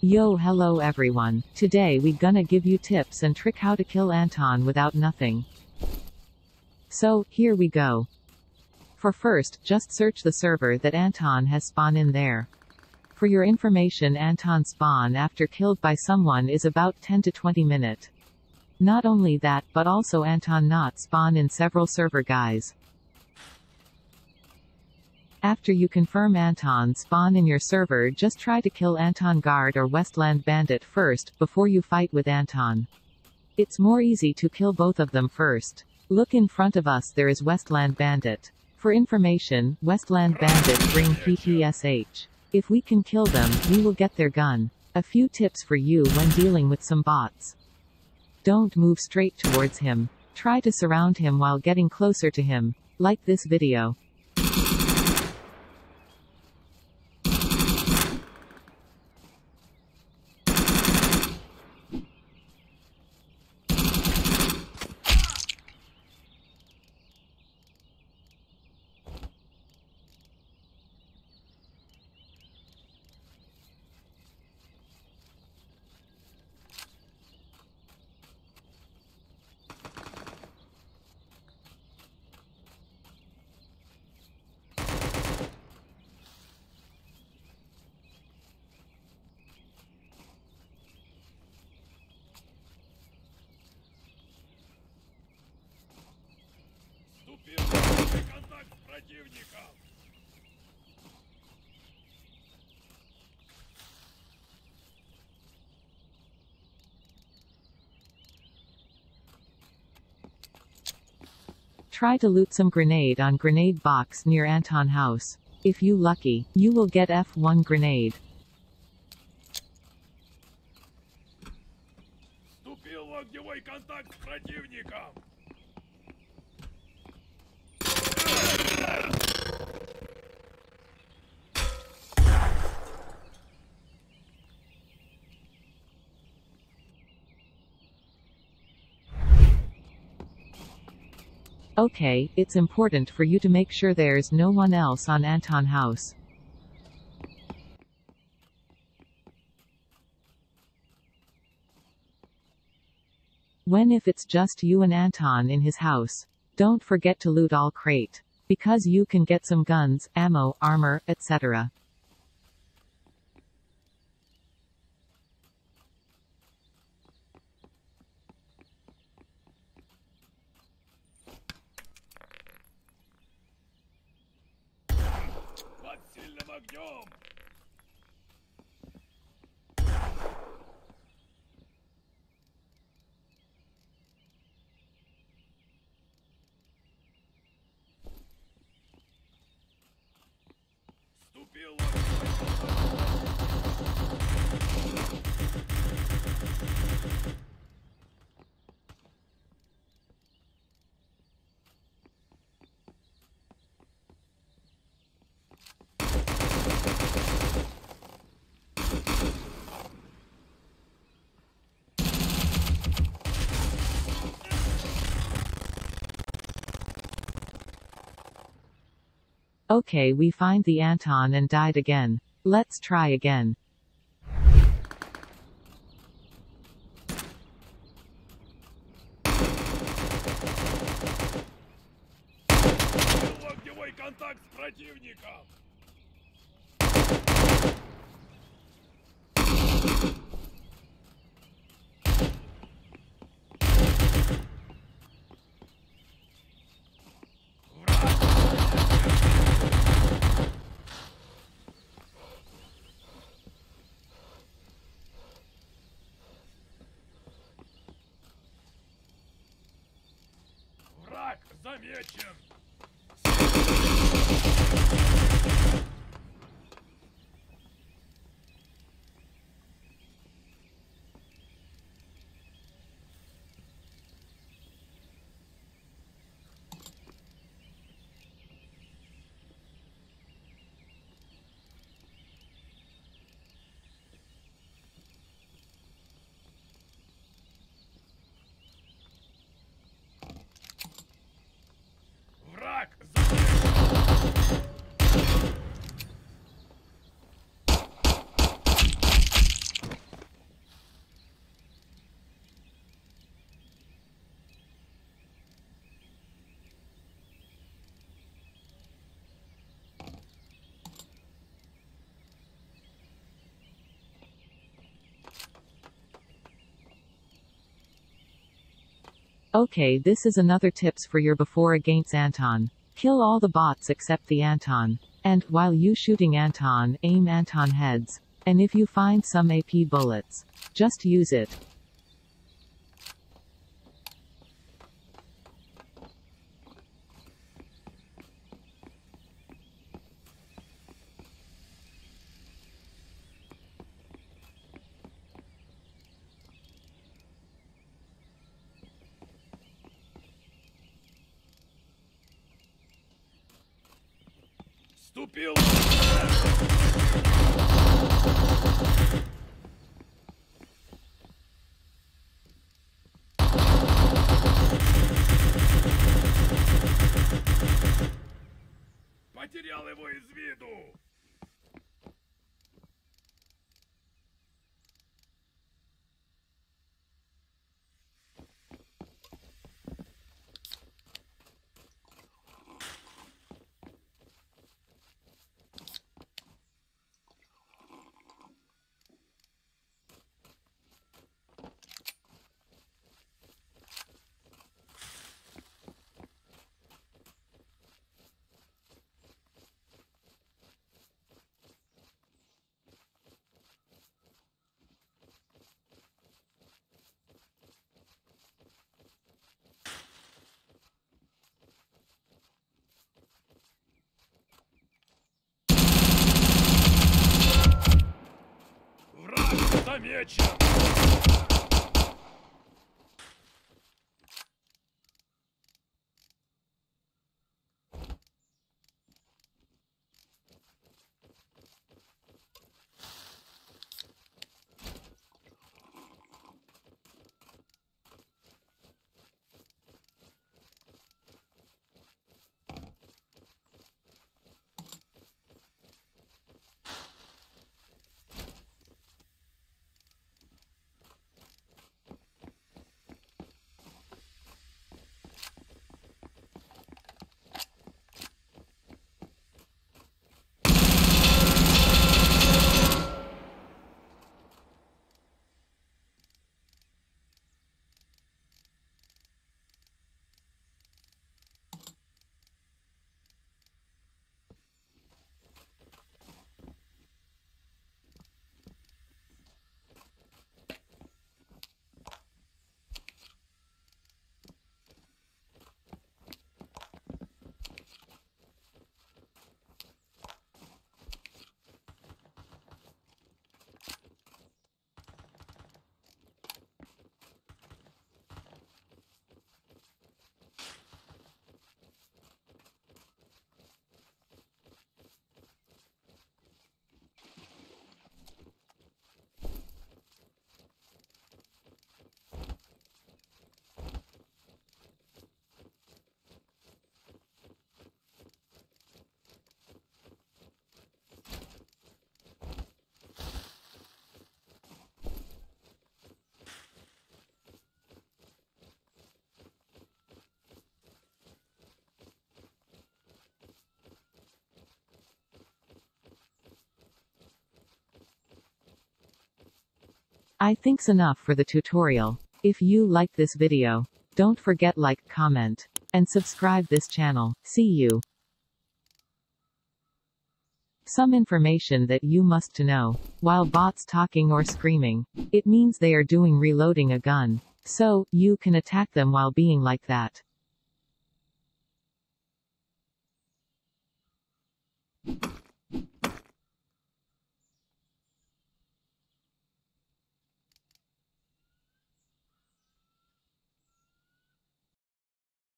Yo hello everyone, today we gonna give you tips and trick how to kill Anton without nothing. So, here we go. For first, just search the server that Anton has spawn in there. For your information Anton spawn after killed by someone is about 10 to 20 minute. Not only that, but also Anton not spawn in several server guys. After you confirm Anton spawn in your server just try to kill Anton Guard or Westland Bandit first, before you fight with Anton. It's more easy to kill both of them first. Look in front of us there is Westland Bandit. For information, Westland Bandit bring PPSH. If we can kill them, we will get their gun. A few tips for you when dealing with some bots. Don't move straight towards him. Try to surround him while getting closer to him. Like this video. Вступил в прямой контакт с противником. Try to loot some grenade on grenade box near Anton house. If you lucky, you will get F1 grenade. Okay, it's important for you to make sure there's no one else on Anton house. When if it's just you and Anton in his house, don't forget to loot all crate. Because you can get some guns, ammo, armor, etc. Идем! Ступила! Okay we find the Anton and died again. Let's try again. Вступил в огневой контакт с противником. вечер! Okay this is another tips for your before against Anton. Kill all the bots except the Anton. And, while you shooting Anton, aim Anton heads. And if you find some AP bullets, just use it. Ступил! Get you! I think's enough for the tutorial. If you like this video, don't forget like, comment, and subscribe this channel. See you. Some information that you must to know. While bots talking or screaming, it means they are doing reloading a gun. So, you can attack them while being like that.